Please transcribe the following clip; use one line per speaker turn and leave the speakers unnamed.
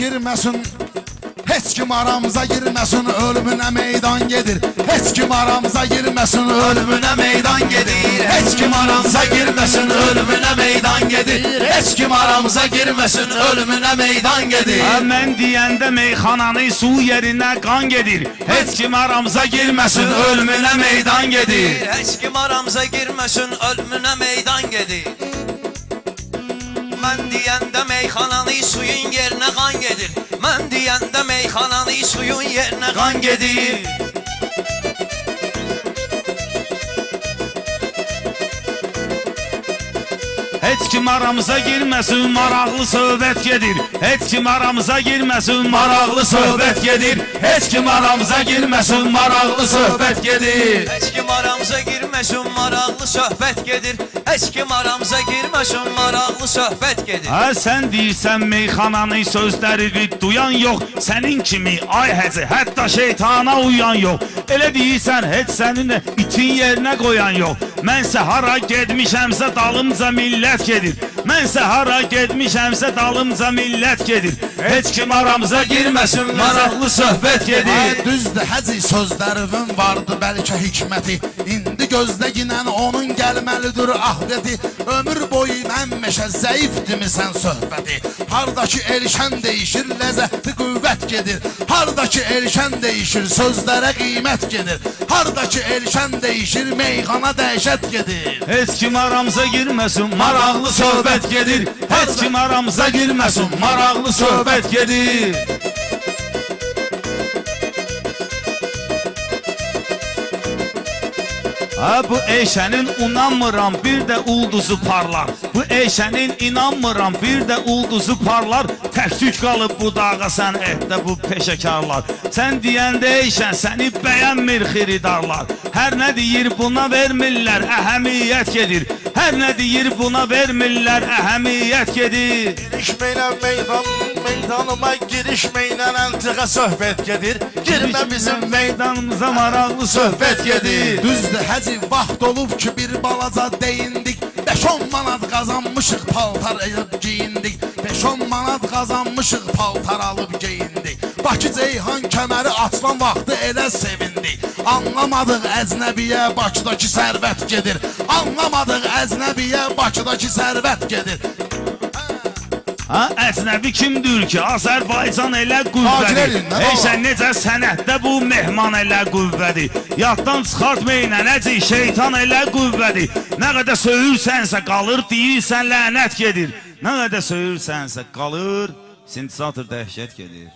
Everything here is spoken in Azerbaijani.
girməsin Heç kim aramıza girməsin, ölümünə meydan gedir. Heç kim aramıza girməsin, ölümünə meydan gedir. Heç kim aramıza girməsin, ölümünə meydan gedir. Heç kim aramıza girməsin, ölümünə meydan gedir.
Hə, mən deyəndə meyxananın su yerinə qan gedir. Heç kim aramıza girməsin, ölümünə meydan gedir.
Heç kim aramıza girməsin, ölümünə meydan gedir. Deyəndə meyxananı suyun yerinə qan gedir. Mən deyəndə meyxananı suyun yerinə qan gedir.
Heç kim aramıza girməsin, maraqlı söhbət gedir. Heç kim aramıza girməsin, maraqlı söhbət gedir. Heç kim aramıza girməsin, maraqlı söhbət gedir.
Heç aramıza girməsin, maraqlı söhbət gedir. Heç kim aramıza girməsin, maraqlı söhbət gedir.
Hə, sən deyirsən meyxananın sözlərini duyan yox. Sənin kimi ay həzi, hətta şeytana uyan yox. Elə deyirsən, heç sənin itin yerinə qoyan yox. Mənsə hara getmişəmsə dalımca millət gedir. Mənsə hara getmişəmsə dalımca millət gedir. Heç kim aramıza girməsin, maraqlı söhbət gedir.
Ay düzdür, həzi sözlərimin vardı bəlkə hikməti. İndi gözlə ginən onun gəlməlidir ahvəti. Ömür boyu məmməşə zəifdimi sən söhbəti. Hardakı erşən deyişir, ləzzətli qüvvət gedir. Hardakı erşən deyişir, sözlərə qiymət gedir. Hardakı erşən deyişir, meyxana dəhşət gedir.
Heç kim aramıza girməsin, maraqlı söhbət gedir. Heç kim aramıza girməsin, maraqlı söhbət gedir. Ha bu eşənin inanmıram bir də ulduzu parlar. Bu eşənin inanmıram bir də ulduzu parlar. Tək-tük qalıb bu dağa sən etdə bu peşəkarlar. Sən deyəndə eşən səni bəyənmir xiridarlar. Hər nə deyir buna vermirlər, əhəmiyyət gedir. Hər nə deyir buna vermirlər, əhəmiyyət gedir.
Girişməklə meydan, meydanıma girişməklə əntiqə söhbət gedir. Girmə bizim
meydanımıza maraqlı söhbət gedir.
Düzdür, həzi vaxt olub ki, bir balaca deyindik. 5-10 manat qazanmışıq, paltar edib geyindik. 5-10 manat qazanmışıq, paltar alıb geyindik. Bakı Ceyhan kəməri açılan vaxtı elə sevindik. Anlamadıq əcnəbiyə Bakıdakı sərvət gedir. Anlamadıq əcnəbiyə Bakıdakı sərvət gedir.
Ha, əcnəbi kimdir ki, Azərbaycan elə qüvvədir.
elindən
Ey
Allah.
sən necə sənətdə bu mehman elə qüvvədir. Yaddan çıxartmayın, necə şeytan elə qüvvədir. Nə qədər söyürsənsə qalır, deyirsən lənət gedir. Nə qədər söyürsənsə qalır, sintisator dəhşət gedir.